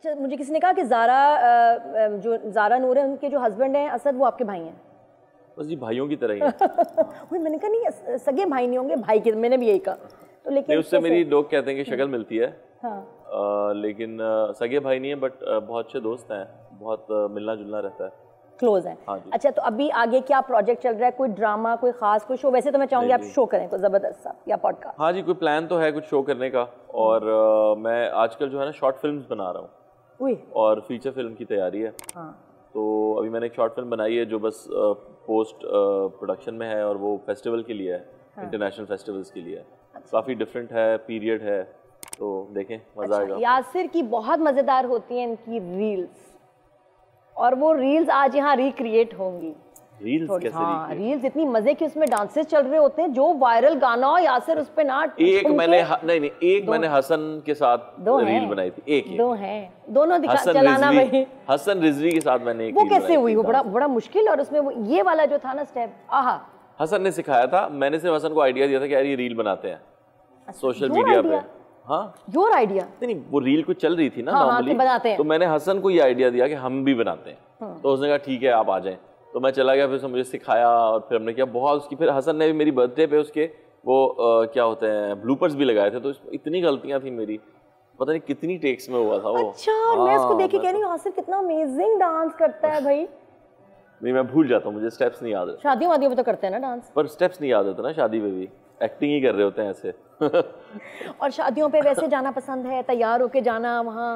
अच्छा मुझे किसी ने कहा कि ज़ारा जो ज़ारा नूर है उनके जो हस्बैंड हैं असद वो आपके भाई हैं? बस जी भाइयों की तरह ही है। मैंने कहा नहीं सगे भाई नहीं होंगे भाई के मैंने भी यही कहा। तो लेकिन उससे मेरी लोग कहते हैं कि शक्ल मिलती है। हाँ। अ, लेकिन सगे भाई नहीं है बट बहुत अच्छे दोस्त हैं बहुत मिलना जुलना रहता है। क्लोज है। हाँ। अच्छा तो अभी आगे क्या प्रोजेक्ट चल रहा है? कोई ड्रामा कोई खास कोई शो वैसे तो मैं चाहूँगी आप शो करें कोई ज़बरदस्त सा या पॉडकास्ट हाँ जी कोई प्लान तो है कुछ शो करने का और मैं आजकल जो है ना शॉर्ट फिल्म्स बना रहा हूँ। और फीचर फ़िल्म की तैयारी है। हाँ। तो अभी मैंने एक शॉर्ट फ़िल्म बनाई है जो बस पोस्ट प्रोडक्शन में है और वो फेस्टिवल के लिए है हाँ। इंटरनेशनल फेस्टिवल्स के लिए अच्छा। काफ़ी डिफरेंट है पीरियड है तो देखें मज़ा आएगा। यासिर की बहुत मज़ेदार होती हैं इनकी रील्स और वो रील्स आज यहाँ रिक्रिएट होंगी। रील्स कैसे हाँ रील्स इतनी मज़े की उसमें डांसेस चल रहे होते हैं जो वायरल गाना हो यासिर उस पे ना एक मैंने नहीं नहीं एक मैंने हसन के साथ दो रील बनाई थी एक दो हैं। दोनों दिखा चलाना वही। हसन रिजवी के साथ मैंने एक वो कैसे हुई? वो बड़ा बड़ा मुश्किल और उसमें वो ये वाला जो था ना स्टेप आहा। हसन ने सिखाया था मैंने सिर्फ़ हसन को आइडिया दिया था कि यार ये रील बनाते हैं सोशल मीडिया पे idea? हाँ। योर आइडिया नहीं वो रील कुछ चल रही थी ना हाँ, हाँ, नॉर्मली कि बनाते हैं। तो मैंने हसन को ये आइडिया दिया कि हम भी बनाते हैं। तो उसने कहा ठीक है आप आ जाएँ। तो मैं चला गया फिर उसने मुझे सिखाया और फिर हमने किया बहुत उसकी। फिर हसन ने भी मेरी बर्थडे पे उसके वो अ, क्या होते हैं ब्लूपर्स भी लगाए थे तो इतनी गलतियाँ थी मेरी। पता नहीं कितनी टेक्स में हुआ था वो। अच्छा और मैं इसको हाँ, देख के कह रही हूँ यासिर कितना अमेजिंग डांस करता है भाई. नहीं मैं भूल जाता हूँ मुझे स्टेप्स नहीं याद रहते शादियों वादियों में तो करते हैं ना डांस पर स्टेप्स नहीं याद रहते ना शादी में भी। एक्टिंग ही कर रहे होते हैं ऐसे। और शादियों पे वैसे जाना पसंद है तैयार होके जाना वहाँ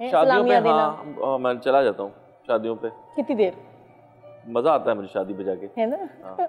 शादियों पे हाँ हाँ, मैं चला जाता हूँ शादियों पे। कितनी देर? मज़ा आता है मुझे शादी पे जाके है ना हाँ।